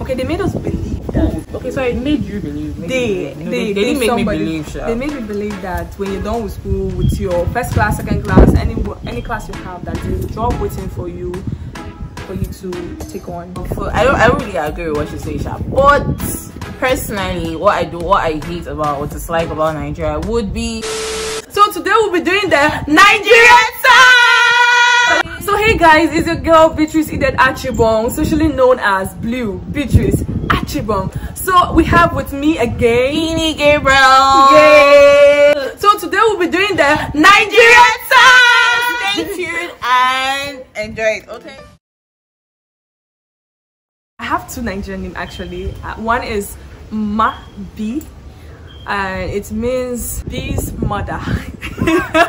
Okay, they made us believe that. Okay, so I made you believe. Made They, you. No, they, they, didn't make somebody- me believe. Sha. They made me believe that when you're done with school, with your first class, second class, any any class you have, that there's a job waiting for you, for you to take on. So I don't I don't really agree with what you say, Sha. But personally, what I do, what I hate about what it's like about Nigeria would be So today we'll be doing the nigeria song. So hey guys, it's your girl Beatrice Idet Archibong, socially known as Blue Beatrice Archibong. So we have with me again. Beanie Gabriel. Yay! So today we'll be doing the Nigerian song. Stay tuned and enjoy it. Okay. I have two Nigerian names actually. Uh, one is Ma B, and it means bee's mother.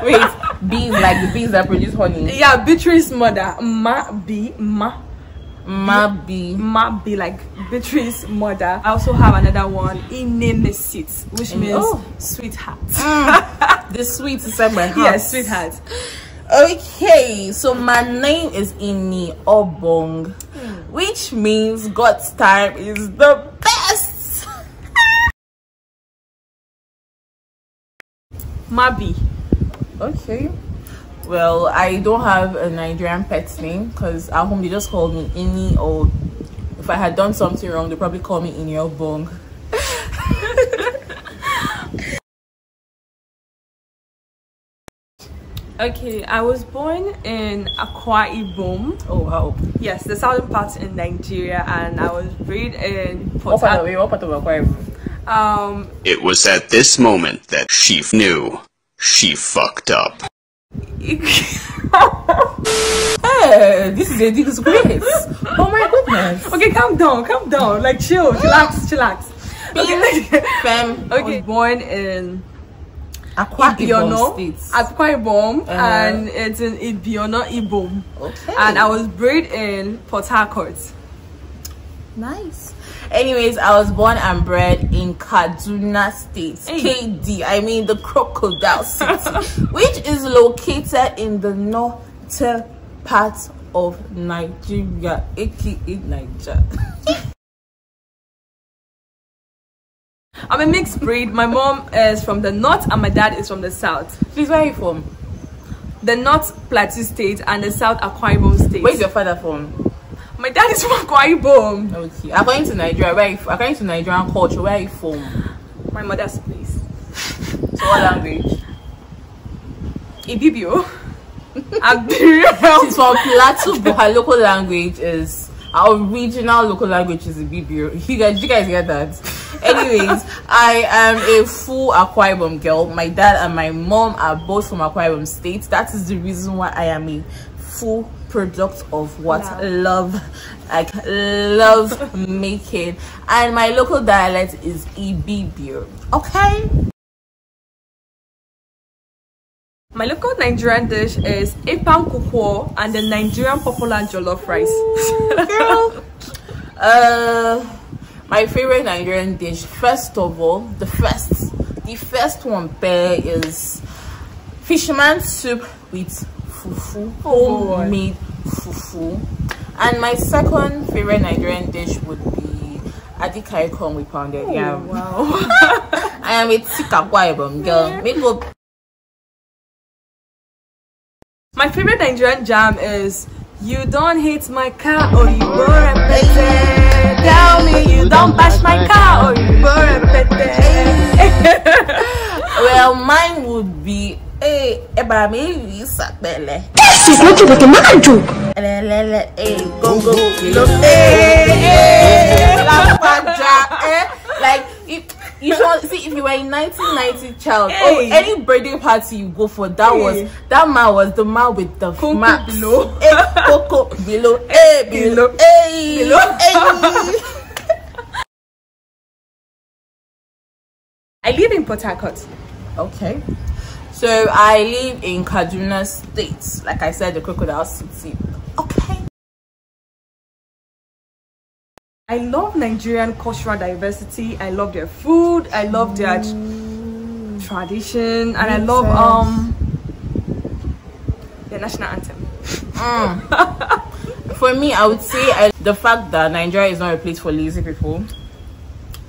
Wait, bees like the bees that produce honey. yeah, Beatrice mother. Ma B, Ma. Ma bee. Ma B, like Beatrice mother. I also have another one, Inemesit, which means oh. sweetheart. Mm. The sweet inside my heart. yes, sweetheart. Okay, so my name is Ini Obong, hmm. which means God's time is the best. Ma B. Okay. Well, I don't have a Nigerian pet name because at home they just called me Ini or if I had done something wrong, they probably call me Ini Obong. Okay, I was born in Akwa Ibom. Oh wow. Yes, the southern part in Nigeria, and I was bred in What Port part of what part of Akwa Ibom? Um, It was at this moment that she knew she fucked up. Hey, this is a disgrace. oh my goodness. okay, calm down, calm down. Like chill, relax, chillax. Okay, Fem. okay. was Born in Akwa Ibom Ibiono, Akwa Ibom, Uh-huh. and it's in Ibiono, Ibom. Okay. And I was bred in Port Harcourt. Nice. Anyways, I was born and bred in Kaduna State, Hey. KD. I mean the Crocodile City, which is located in the northern part of Nigeria, aka Niger. I'm a mixed breed. My mom is from the north and my dad is from the south. Please, where are you from? The north Plateau State and the south Akwa Ibom State. Where's your father from? My dad is from Akwa Ibom. Okay. According to Nigeria, where you, according to Nigerian culture, where are you from? My mother's place. So what language? Ibibio. Abiriel. She's from Plateau, but her local language is our original local language is Ibibio. You guys, you guys get that? Anyways, I am a full Akwa Ibom girl. My dad and my mom are both from Akwa Ibom State. That is the reason why I am a full product of what Wow. love, like love making. And my local dialect is Ibibio. Okay. My local Nigerian dish is ekpang nkukwo and the Nigerian popular jollof rice. girl. uh, my favorite Nigerian dish. First of all, the first, the first one there is fisherman soup with fufu, Oh, homemade fufu. And my second favorite Nigerian dish would be edikang ikong with pounded oh, yam. wow. I am a tika Ibom girl. Make My favorite Nigerian jam is You don't hate my car or you were repete. Tell me you don't bash my car or you were repete. well, mine would be eh, eba mi sapele. This is nothing but a man joke. Lelele, eh, go go, lo, eh, eh, lapaja, eh. Like, if, you know, see, if you were a 1990 child, oh, Hey. any birthday party you go for, that Hey. was, that man was the man with the Coco max. below. Eh, Coco below, eh, below, Below. eh, Below. eh. I live in Port Harcourt. Okay. So I live in Kaduna State. Like I said, the crocodile city. Okay. I love Nigerian cultural diversity. I love their food. I love their tr- tradition, and I love sense. um their national anthem. for me, I would say I, the fact that Nigeria is not a place for lazy people.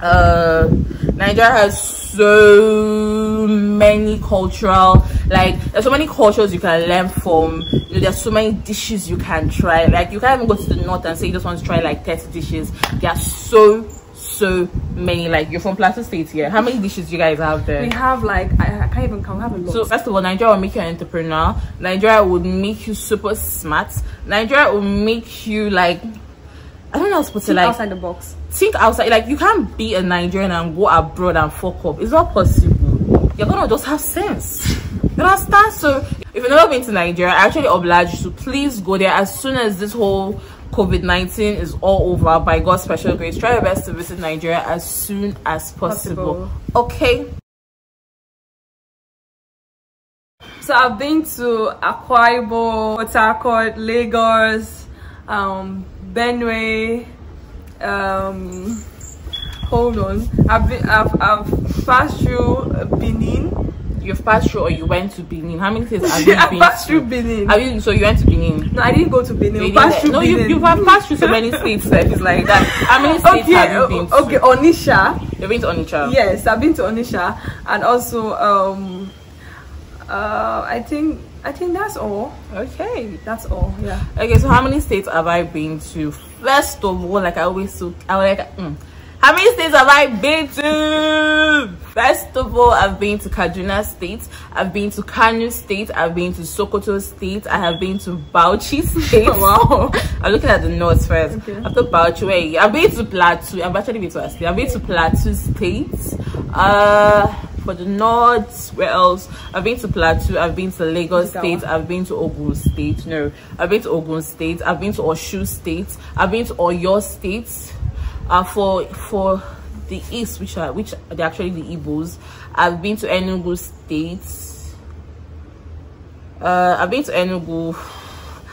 Uh, Nigeria has so many cultural, like there's so many cultures you can learn from. You know, there's so many dishes you can try. Like you can't even go to the north and say you just want to try like 30 dishes. There are so so many. Like you're from Plateau State here. How many dishes do you guys have there? We have like I, I can't even count. Have a lot. So first of all, Nigeria will make you an entrepreneur. Nigeria would make you super smart. Nigeria will make you like I don't know how to put it like outside the box. Think outside like you can't be a Nigerian and go abroad and fuck up. It's not possible. You're gonna just have sense. You understand? So if you've never been to Nigeria, I actually oblige you to please go there as soon as this whole COVID-19 is all over by God's special grace. Try your best to visit Nigeria as soon as possible. Okay. So I've been to Akwa Port Harcourt, Lagos, um, Benue. Um, hold on, I've been, I've, I've passed through Benin. You've passed through or you went to Benin. How many states have you I been passed through Benin. Have you, so you went to Benin? No, I didn't go to Benin. You passed through no, you, Benin. you have passed through so many states that it's like that. How many states okay, have you been to? okay, Onitsha. You've been to Onitsha? Yes, I've been to Onitsha, and also um, uh, I think I think that's all. Okay. That's all. Yeah. Okay, so how many states have I been to? First of all, like I always so I was like mm, how many states have I been to? First of all, I've been to Kaduna State, I've been to Kano State, I've been to Sokoto State, I have been to Bauchi State. Wow. I'm looking at the north first. Okay. After Bauchi, you- I've been to Plateau. I've actually been to a state. I've been to Plateau State. Uh, for the north, where else? I've been to Plateau. I've been to Lagos. State. I've been to Ogun State. No, I've been to Ogun State. I've been to Oshu State. I've been to Oyo State. Uh, for for the east, which are which are actually the Igbos. I've been to Enugu State. Uh, I've been to Enugu.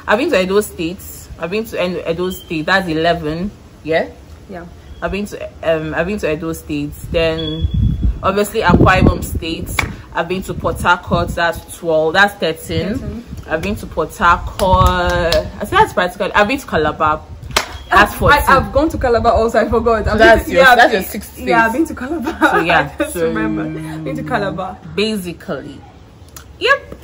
I've been to Edo State. I've been to Edo State. That's eleven. Yeah. Yeah. I've been to um I've been to Edo State. Then obviously Akwa Ibom State. I've been to Port Harcourt. That's twelve. That's thirteen. Thirteen. I've been to Port Harcourt. I think that's practically. I've been to Calabar. That's fourteen. I, I've gone to Calabar also. I forgot. I've That's to, your- yeah, that's your sixth Yeah, I've been to Calabar. So, yeah, I just so- remember. Been to Calabar. Basically. Yep.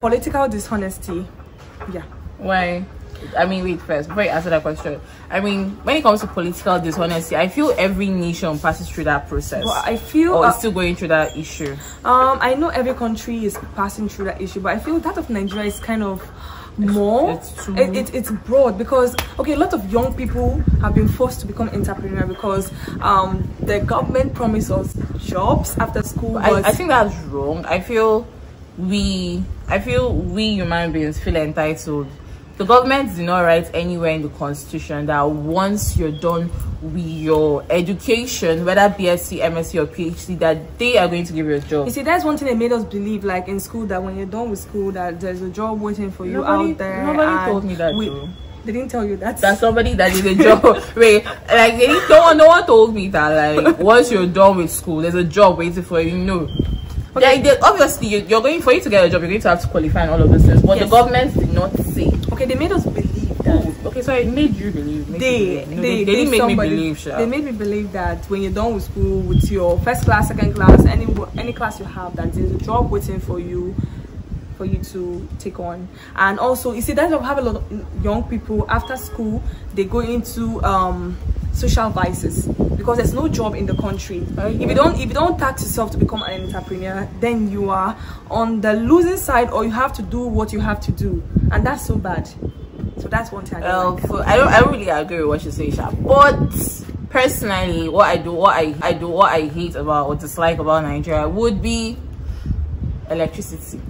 Political dishonesty. Yeah. Why? I mean, wait first before you answer that question. I mean, when it comes to political dishonesty, I feel every nation passes through that process. But I feel or uh, is still going through that issue. um I know every country is passing through that issue, but I feel that of Nigeria is kind of more it's it, it, it's broad because okay a lot of young people have been forced to become entrepreneur because um the government promised us jobs after school I, I think that's wrong. I feel we I feel we human beings feel entitled. The government did not write anywhere in the constitution that once you're done with your education, whether BSc, MSc or PhD, that they are going to give you a job. You see, that's one thing they made us believe, like in school, that when you're done with school, that there's a job waiting for you Nobody- out there. nobody told me that, we- though. They didn't tell you that. that somebody that did a job wait like they didn't, no one no one told me that like once you're done with school there's a job waiting for you no okay. they, obviously you, you're going for you to get a job you're going to have to qualify and all of those things but Yes. the government did not okay, they made us believe that. oh, okay so it made you believe made They, believe. No, they, they, they didn't make somebody- me believe sure. They made me believe that when you're done with school, with your first class, second class, any any class you have, that there's a job waiting for you, for you to take on. And also, you see, that job have a lot of young people after school. They go into um social vices because there's no job in the country. If you don't if you don't tax yourself to become an entrepreneur, then you are on the losing side, or you have to do what you have to do, and that's so bad. So that's one thing. I don't like. I don't I don't really agree with what you say Sha. but personally what I do what I, I do what I hate about or dislike about Nigeria would be electricity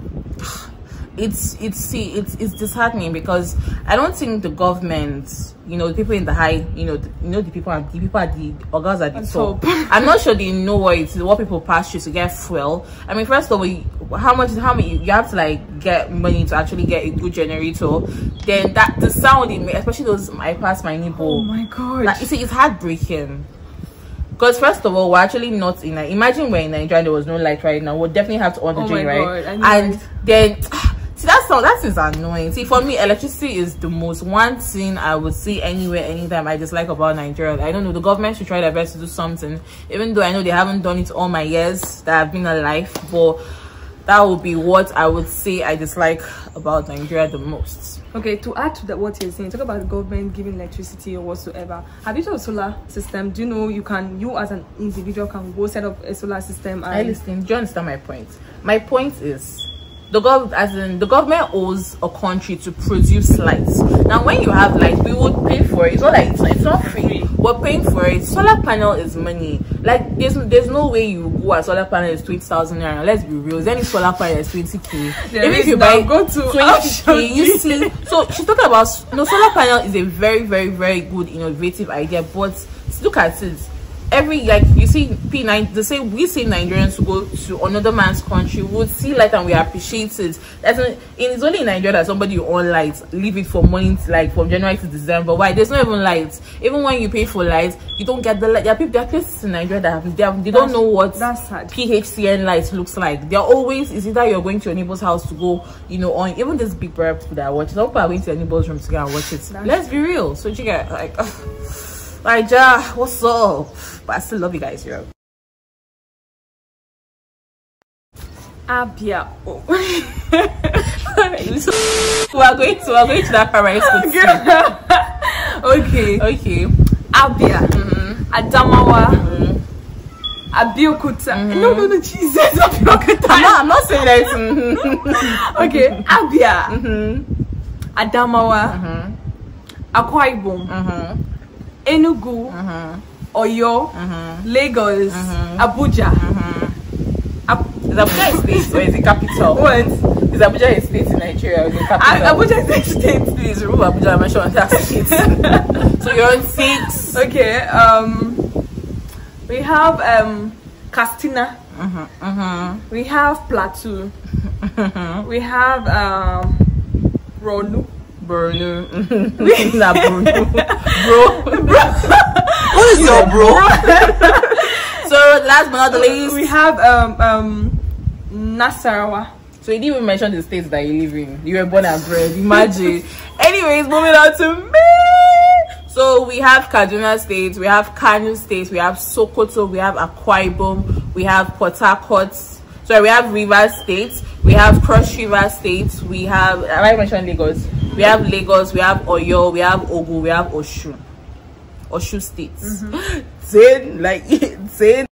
it's it's see it's it's disheartening because I don't think the government, you know, the people in the high, you know, the, you know the people at the people at the organs at the top. I'm not sure they know what it's what people pass through to get fuel. I mean, first of all, how much how many you have to like get money to actually get a good generator. Then that the sound it make, especially those my pass my nipple. Oh my god. Like, you see, it's heartbreaking. Because first of all, we're actually not in. Like, imagine we're in Nigeria and there was no light right now. We'll definitely have to on the Oh drain, right? I and then See that sound that is annoying. See for me, electricity is the most one thing I would see anywhere, anytime I dislike about Nigeria. I don't know. The government should try their best to do something, even though I know they haven't done it all my years that I've been alive. But that would be what I would say I dislike about Nigeria the most. Okay, to add to that, what you're saying, talk about the government giving electricity or whatsoever. Have you thought of solar system? Do you know you can, you as an individual can go set up a solar system? I And listen. Do you understand my point? My point is the gov as in the government owes a country to produce lights. Now when you have light, we would pay for it. It's not like it's, it's not free. We're paying for it. Solar panel is money. Like there's there's no way you go a solar panel is twenty thousand naira. Let's be real. Any solar panel is twenty k. There Even if you buy Go to twenty k, you see. So she's talking about no solar panel is a very very very good innovative idea, but look at it every like you see p9 the same we see nigerians to go to another man's country would see light and we appreciate it. That's not, it's only in nigeria that somebody on light leave it for morning to, like from january to december. Why? There's not even lights even when you pay for lights you don't get the light. There are people there are places in nigeria that have, they, have, they don't know what that's sad. phcn light looks like. They're always is either you're going to your neighbor's house to go you know on even this big people that are watching some people are going to your neighbor's room to go and watch it. Let's be real. So you get like like ja what's up but i still love you guys yo Abia. Oh. we are going to we are going to that primary school okay. okay Abia. Mm-hmm. Adamawa. Abeokuta. Mm-hmm. No, no, no, Jesus. Abeokuta. no i'm not saying that mhm. okay. Abia. Mm-hmm. Adamawa. Akwa Ibom. Mhm. Enugu. Mm-hmm. Oyo. Lagos. Abuja. Ab- is abuja a state or is it capital what? is abuja a state in nigeria or is it A- capital Abuja is the state. please remove abuja and mention that state so you're on six Okay. Um, we have um, Katsina. mm-hmm. We have Plateau. we have um, Ronu. Bruno. nah, Bruno. Bro. bro. What is your bro? So last but not the least, We have um, um, Nasarawa. so you didn't even mention the states that you live in. You were born and bred. Imagine. Anyways, moving on to me. So we have Kaduna State, we have Kano State, we have Sokoto, we have Akwa Ibom, we have Port Harcourt. Sorry, we have River State, we have Cross River State, we have. Have I mentioned Lagos? We have Lagos, we have Oyo, we have Ogun, we have Osun. Osun states. Mm-hmm. Then, like, then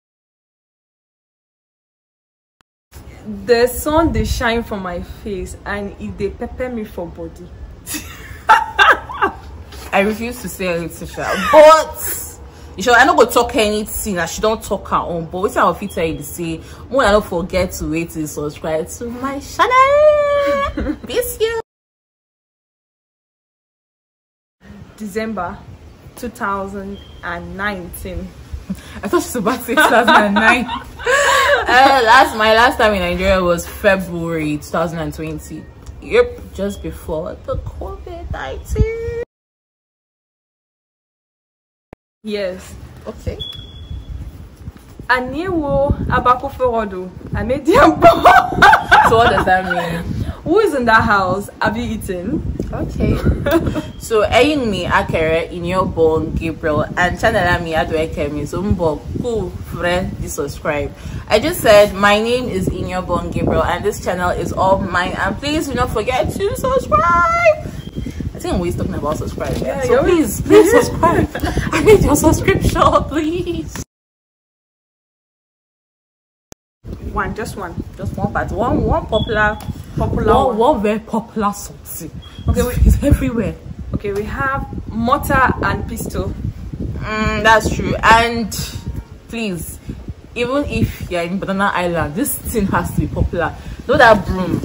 The sun they shine from my face and if they pepper me for body. I refuse to say her. But you sure I not go talk anything and she don't talk her own. But what I will fit tell you to say, more I don't forget to wait and subscribe to my channel. Peace you. December 2019. I thought she was about to say 2009. uh, last my last time in Nigeria was February 2020. Yep, just before the COVID 19. Yes. Okay. Aniwo Abakuforodo. Amediambo. So what does that mean? Who is in that house? Have you eaten? Okay. so ẹyin mi akẹrẹ ìyànbọn Gabriel and channel mi aduekemi so kú fẹ di subscribe. I just said my name is Inyobon Gabriel and this channel is all mine and please do not forget to subscribe. I think I'm always talking about subscribe. Yeah, so please, please subscribe. I need your subscription, please. One, just one. Just one part, one one popular, Popular one, one. very popular something. Okay, wait. it's everywhere. Okay, we have mortar and pistol. Mm, that's true. And please, even if you're in Banana Island, this thing has to be popular. Know that broom,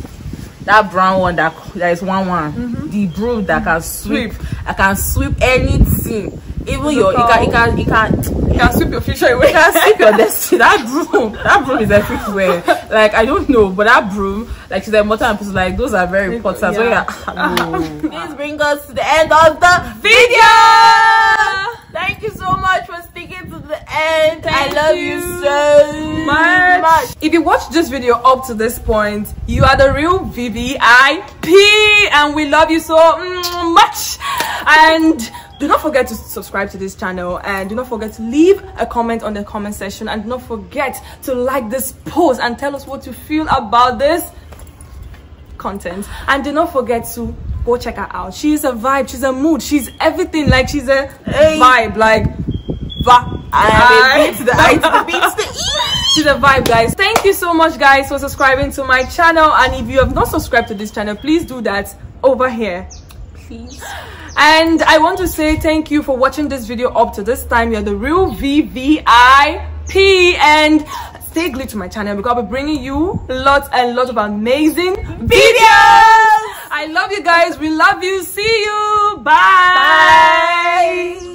that brown one that that is one one. The broom that can sweep, I can sweep anything. Even your, it can, it can, it can, You can sweep your future you away. can sweep your destiny. That broom, that broom is everywhere. Like I don't know, but that broom, like she's like mortar and pestle, like those are very important. So Yeah. yeah. Please bring us to the end of the video. Thank you so much for sticking to the end. I love you, you. so much. much. If you watched this video up to this point, you are the real VVIP and we love you so mm, much. And do not forget to subscribe to this channel and do not forget to leave a comment on the comment section and do not forget to like this post and tell us what you feel about this content and do not forget to go check her out. She's a vibe she's a mood she's everything like she's a Hey. vibe like va- I am a beat to the I the beat the E. to the vibe guys. Thank you so much guys for subscribing to my channel. And if you have not subscribed to this channel please do that over here. Please. and i want to say thank you for watching this video up to this time. You're the real vvip and stay glued to my channel because i'll be bringing you lots and lots of amazing videos i love you guys we love you see you bye. Bye.